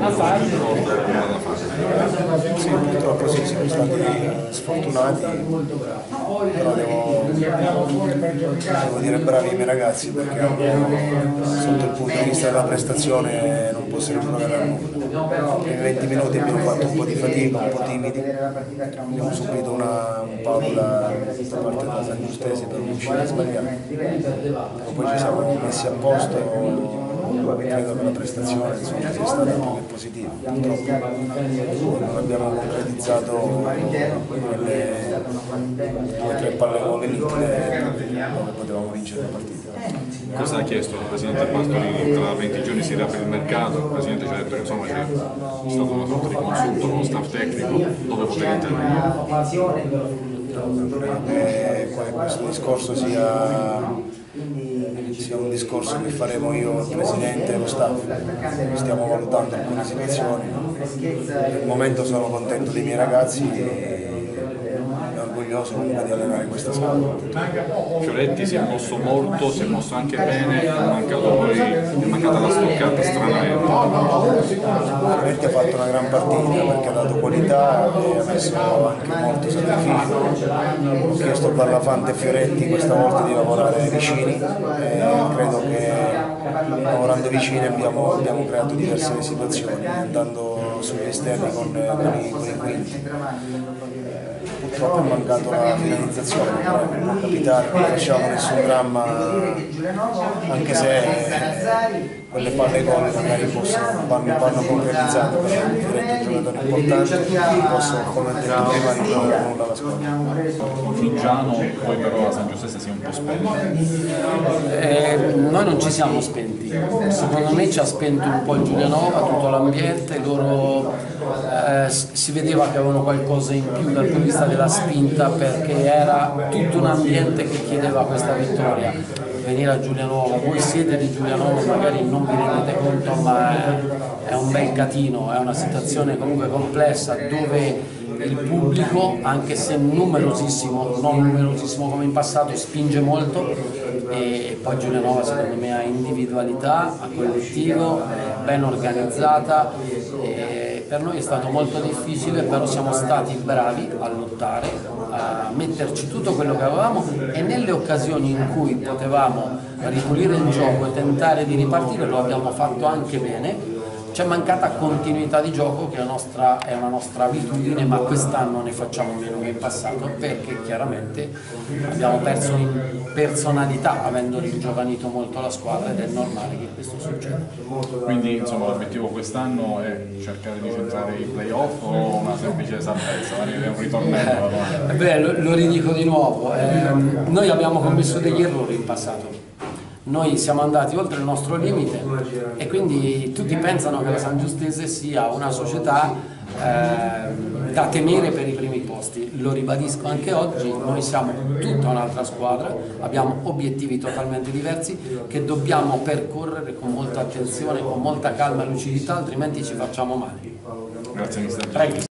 a fare da fare. Sì, purtroppo sì, siamo stati sfortunati, però devo, devo dire bravi i miei ragazzi perché sotto il punto di vista della prestazione non posso rimproverare nulla. Nei 20 minuti abbiamo fatto un po' di fatica, un po' timidi, abbiamo subito una, un paulo da, parte della San Giustesi per un'uscita sbagliata, poi ci siamo messi a posto credo che la prestazione insomma, sia stata positiva. Purtroppo non abbiamo concretizzato quelle due o tre palle gol nitide dove potevamo vincere la partita. Cosa ha chiesto il Presidente Bartolini? Tra 20 giorni si riapre il mercato, il Presidente ci ha detto che insomma c'è stato una sorta di consulto con lo staff tecnico dove poter intervenire. Eh, questo discorso sia discorso che faremo io, il Presidente e lo staff. Stiamo valutando alcune situazioni. Al momento sono contento dei miei ragazzi e orgoglioso comunque di allenare questa squadra. Fioretti si è mosso molto, si è mosso anche bene, è, poi, è mancata la stoccata stranamente. Fioretti ha fatto una gran partita perché ha dato qualità e ha messo anche molto sacrificio. Ho chiesto al Parlafante Fioretti questa volta di lavorare vicini e credo che lavorando vicini abbiamo, abbiamo creato diverse situazioni, andando sugli esterni con, con i quinti purtroppo è mancato la finalizzazione, può capitare, non facciamo nessun dramma, anche se quelle palle gol magari possono, vanno, vanno concretizzate, però diventa un giocatore importante, posso, come detto prima, risolvere nulla alla squadra. Fingiano, poi però la San Giuseppe si è un po' spento. Eh, noi non ci siamo spenti, secondo me ci ha spento un po' il Giulianova, tutto l'ambiente, loro eh, si vedeva che avevano qualcosa in più dal punto di vista della spinta perché era tutto un ambiente che chiedeva questa vittoria. Venire a Giulianova, voi siete di Giulianova, magari non vi rendete conto ma è un bel catino, è una situazione comunque complessa dove il pubblico, anche se numerosissimo, non numerosissimo come in passato, spinge molto. E poi Giulianova secondo me ha individualità, ha collettivo, è ben organizzata per noi è stato molto difficile, però siamo stati bravi a lottare, a metterci tutto quello che avevamo e nelle occasioni in cui potevamo ripulire il gioco e tentare di ripartire lo abbiamo fatto anche bene c'è mancata continuità di gioco che è una nostra, è una nostra abitudine, ma quest'anno ne facciamo meno che in passato perché chiaramente abbiamo perso in personalità avendo rigiovanito molto la squadra ed è normale che questo succeda. Quindi insomma l'obiettivo quest'anno è cercare di centrare i playoff o una semplice salvezza? È un ritornello? Eh, beh, lo, lo, ridico di nuovo, eh, noi abbiamo commesso degli errori in passato noi siamo andati oltre il nostro limite e quindi tutti pensano che la San Giustese sia una società eh, da temere per i primi posti. Lo ribadisco anche oggi, noi siamo tutta un'altra squadra, abbiamo obiettivi totalmente diversi che dobbiamo percorrere con molta attenzione, con molta calma e lucidità, altrimenti ci facciamo male. Grazie. Prego.